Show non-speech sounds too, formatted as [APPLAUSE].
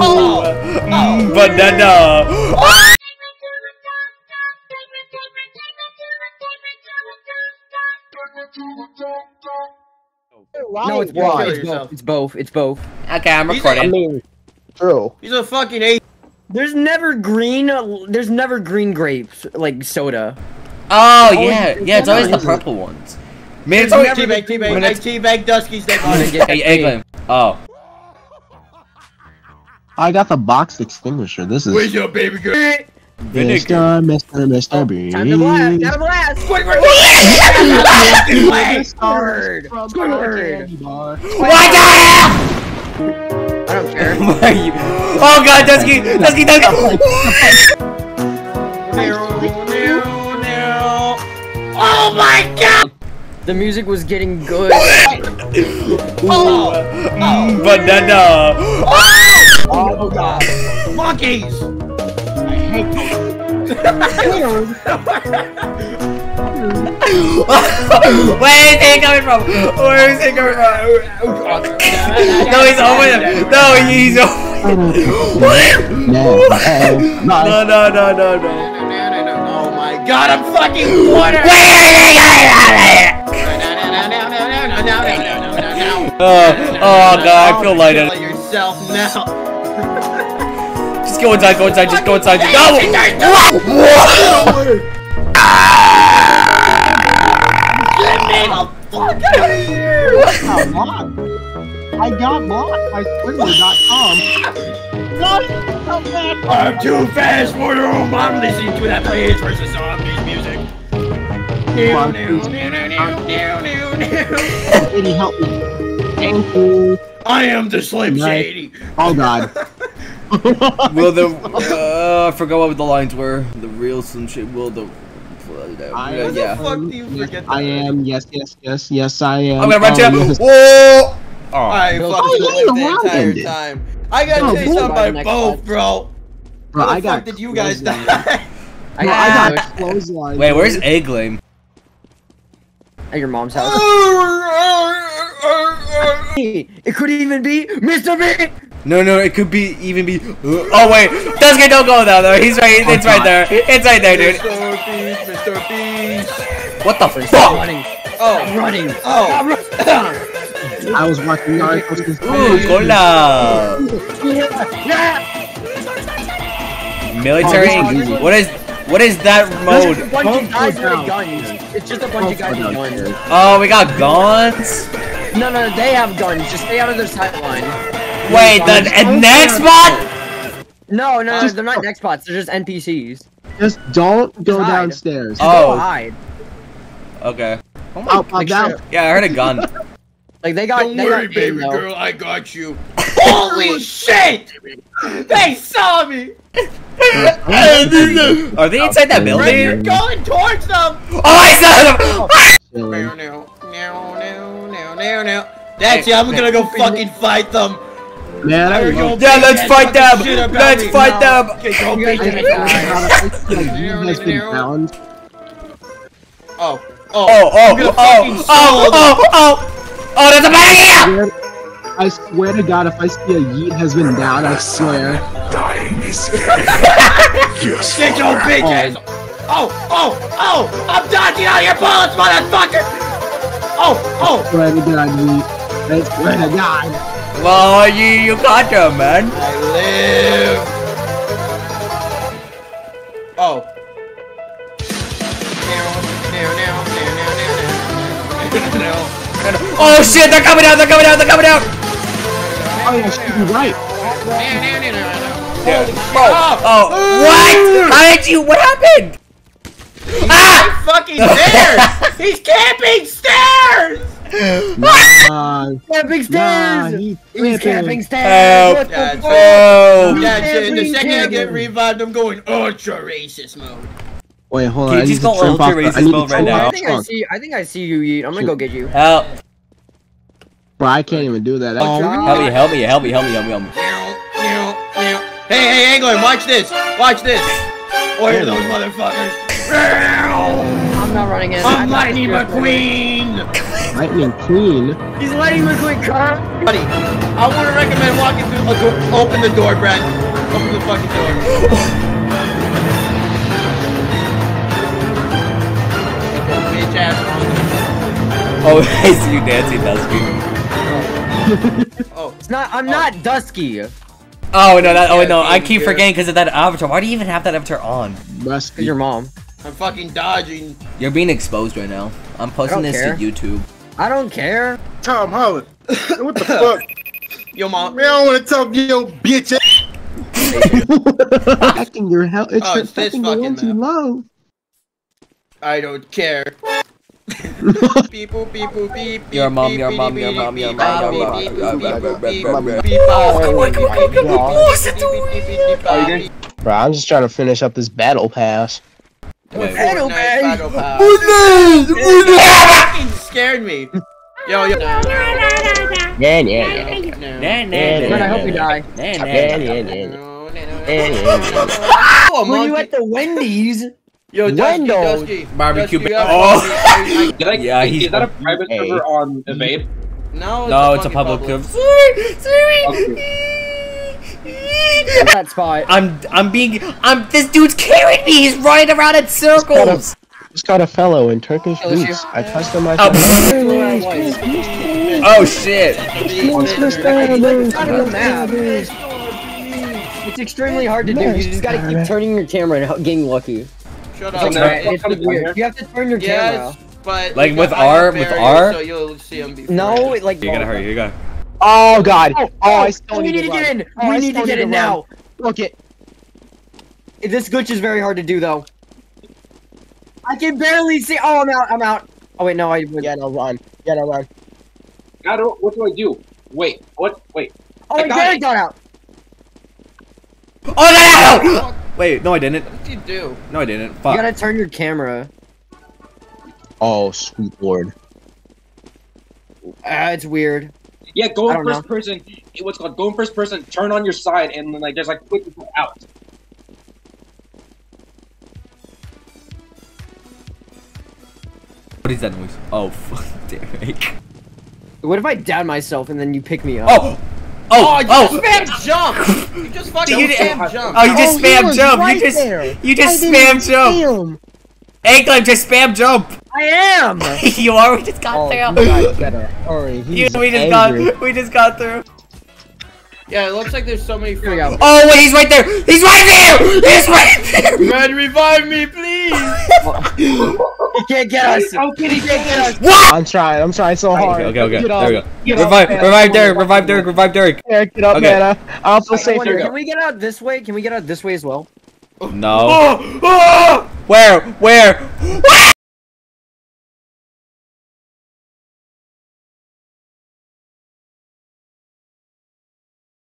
Oh, Mm, banana. No, it's Why? both. It's both. It's both. It's both. Okay, I'm He's recording. a- mean, true. He's a fucking ace. There's never green. uh, There's never green grapes like soda. Oh Oh, yeah, it's- yeah. It's it's always the purple ones. Man, it's Teabag, always teabag, teabag, when I it's- teabag Dusky step on Hey, Eggland. Oh. I got the box extinguisher. This is Where's your baby girl? Vinegar. Mr. Mr. Mr. Bean. Time to blast. Time to blast. Squidward! Squidward. Squidward. What the hell? I don't care. Why are you? Oh god, Dusky, Dusky, Dusky. [LAUGHS] Oh my god! The music was getting good. [LAUGHS] Oh! Mm, banana. Oh god! Monkeys! Where is he coming from? Where is he coming from? No, he's over there. No, he's over. No, No, no, no, no, no. Oh my god, I'm fucking water! Oh, oh god, I feel lighted. Kill yourself now. Just go inside, go inside, just go inside. Go! I got blocked by Squidward.com. I'm too fast for your home. I'm listening to that Plants vs. Zombies music. on, Any help me? Thank you. I am the Slim Shady. Oh god. Will the uh, I forgot what the lines were. The real Slim Shady. Will the I- uh, yeah. fuck do you Yes, forget I am. Yes, yes, yes, yes, I am. I'm gonna run to you. yes. Whoa! Oh. I Bill- fucking Oh, yeah, the the entire ended. time. I gotta Oh, tell you By the about next both, one. bro. Bro, How I got. fuck did you guys clotheslined. die? I got, I got got clothesline. [LAUGHS] Wait, where's Egglame? At your mom's house. [LAUGHS] it could even be Mr. B. No, no, it could be even be. Oh wait, Dusky, don't go down Though He's right. It's right there. It's right there, dude. Mr. Beast, Mr. Beast. What the Stop fuck? running. Oh, Running. oh. I was watching Naruto. Ooh, cola. Military. Oh, What is? What is that There's mode? a bunch of guys with guns. It's just a bunch of guys with guns. Oh, we got guns. No, no, they have guns. Just stay out of their sight line. Wait, the next spot? No, no, no, Just- they're not next bots. They're just NPCs. Just don't go Just downstairs. Just Oh. go hide. Okay. Oh I'll pop like, down. Yeah, I heard a gun. Like they got. Don't they worry, got baby aim, though. girl, I got you. Holy shit! They saw me! [LAUGHS] Are they inside that Right, you're going towards them! Oh, I saw them! Oh, ah! Chilling. Now, now, now, now, now, now, now. That's it, I'm gonna go fucking fight them! Man, I go, Yeah, let's fight them. Let's me. fight them. Okay, go You bitch. guys I are how to fight like you has been bound. Oh, oh, Oh, oh, oh oh oh, oh, oh, oh, oh, oh, that's a bad idea! I swear to God, if I see a yeet has been down, I swear. Dying is yes, [LAUGHS] Get your bitch ass! Oh, oh, oh! I'm dodging out your bullets, motherfucker! Oh, oh! I Swear to God, yeet. I swear to God. Well, you, you got them, man. I live! Oh. [LAUGHS] Oh shit, they're coming out, they're coming out, they're coming out! Oh yeah, she's right. Oh, oh, what? How did you, what happened? Ah! fucking stairs! [LAUGHS] He's camping stairs! Nah, Camping nah, stairs. he's He's tripping. camping stairs. Help. What the Yeah, fuck? Oh! Yeah, shit, the Every second I get revived, I'm going ultra racist mode. Wait, hold on. you I need to go trimp ultra off racist mode right now? I think I see. I think I see you eat. I'm gonna go get you. Help. Bro, I can't even do that. Oh, Help me, help me, help me, help me, help me, help me. Hey, hey, England, watch this! Watch this! Oh, here those motherfuckers! I'm not running in. I'm I got Lightning. McQueen! Lightning Queen. He's letting McQueen come. Buddy, I want to recommend walking through a door. Open the door, Brad. Open the fucking door. Oh, [LAUGHS] I see you dancing, Dusky. Oh, oh. It's not. I'm oh. not Dusky. Oh no, that, oh no, I keep forgetting because of that avatar. Why do you even have that avatar on? Must be. your mom. I'm fucking dodging. You're being exposed right now. I'm posting this care. to YouTube. I don't care. Tom Holland. what the fuck? Yo, mom. Man, I don't want to talk to your bitch ass. Affecting your health. It's Oh, it's this affecting the fucking ones you map. love. I don't care. Beep boop beep boop beep. Your beep, mom, beep, your beep, mom, beep, your mom, beep, your beep, mom, beep, your beep, mom, Oh? Bro, I'm just trying to finish up this battle pass. With Wait. Fortnite man. Battle [LAUGHS] Pass. It fucking [LAUGHS] scared me. Yo, yo. Yeah, yeah, yeah. Nah, nah, Yeah, nah, Man, I nah, hope you die. nah, nah, Yeah, nah. yeah, yeah. Oh, Were you at the Wendy's? Yo, Dusky, Wendo's. Dusky. Barbecue Dusky, ba- you have Oh. [LAUGHS] Did I, Yeah, he's- is that a private server on Evade? I- No, No, it's a fucking public server. Sorry, sorry. At [LAUGHS] that spot. I'm, I'm being, I'm. This dude's carrying me. He's running around in circles. Just got a fellow in Turkish Kill issue. boots. I touched him Oh, myself. [LAUGHS] oh shit. It's not even a map. It's extremely hard to do. You just gotta keep turning your camera and getting lucky. Shut up. like, Okay. it's weird. You have to turn your camera. Yes, but Like with R- with R? So you'll see them before. No, it, like You gotta hurry. You gotta. Oh god. Oh, I Oh, still we need to run. get in. Oh, We I need to get in now. Look it. This glitch is very hard to do though. I can barely see. Oh, I'm out. I'm out. Oh wait, no, I. Yeah, no, run. Yeah, no, run. How do, what do I do? Wait, what? Wait. Oh, I I got got it. it. Got out. Oh no! Wait, no, I didn't. What did you do? No, I didn't. Fuck. You gotta turn your camera. Oh, sweet lord. Ah, it's weird. Yeah, go in don't first person. eh, What's called? Go in first person. Turn on your side, and then like there's like quick go out. What is that noise? Oh, [LAUGHS] fuck. Damn it. What if I down myself and then you pick me up? Oh! Oh, Oh! you Oh! spam jump! You just fucking You did- spam jump. Oh, you just Oh, spam jump! right you just there. you just I spam didn't jump! see him. Eggclimb, just spam jump! I am. [LAUGHS] you are. We just got Oh, through. you guys better hurry. You, [LAUGHS] He's we just angry. got. We just got through. Yeah, it looks like there's so many Here we go. Oh wait, he's right there! He's right there! He's right there! Red, revive me, please! [LAUGHS] He can't get us. How can he He can't get us. What? I'm trying. I'm trying so hard. Okay, okay, Get there up. we go. Get up, Revive, man. revive Derek, revive Derek, revive Derek. Yeah, get up, Okay. man. I also I say wonder, go. can we get out this way? Can we get out this way as well? No. Oh! Oh! Where? Where? Where?